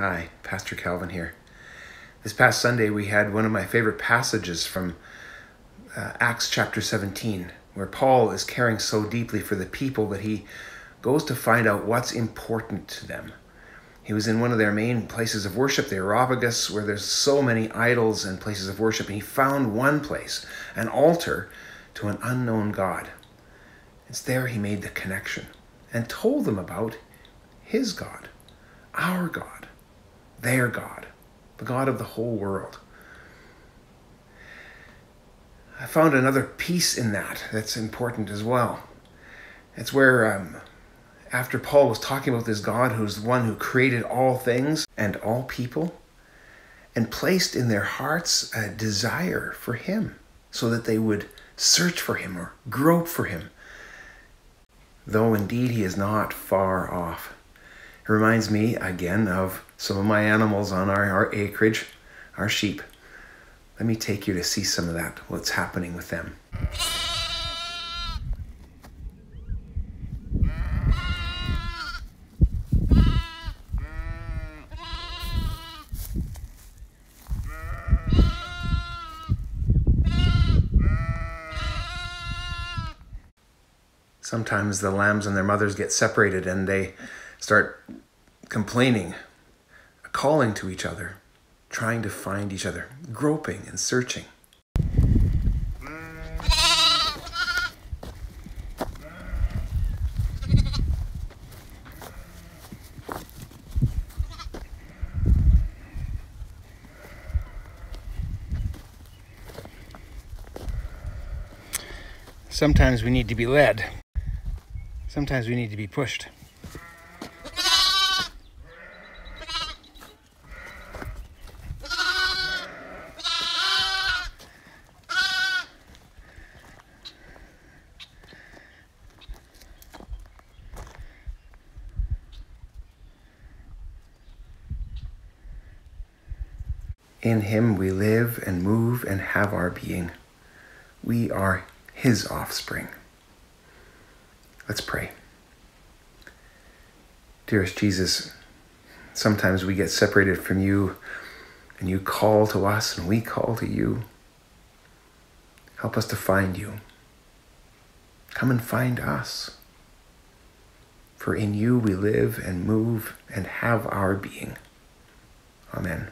Hi, Pastor Calvin here. This past Sunday, we had one of my favorite passages from uh, Acts chapter 17, where Paul is caring so deeply for the people that he goes to find out what's important to them. He was in one of their main places of worship, the Areopagus, where there's so many idols and places of worship, and he found one place, an altar to an unknown God. It's there he made the connection and told them about his God, our God their God, the God of the whole world. I found another piece in that that's important as well. It's where, um, after Paul was talking about this God who's the one who created all things and all people, and placed in their hearts a desire for Him, so that they would search for Him or grope for Him, though indeed He is not far off. It reminds me again of some of my animals on our, our acreage, our sheep. Let me take you to see some of that, what's happening with them. Sometimes the lambs and their mothers get separated and they start complaining, calling to each other, trying to find each other, groping and searching. Sometimes we need to be led. Sometimes we need to be pushed. In him we live and move and have our being. We are his offspring. Let's pray. Dearest Jesus, sometimes we get separated from you and you call to us and we call to you. Help us to find you. Come and find us. For in you we live and move and have our being. Amen.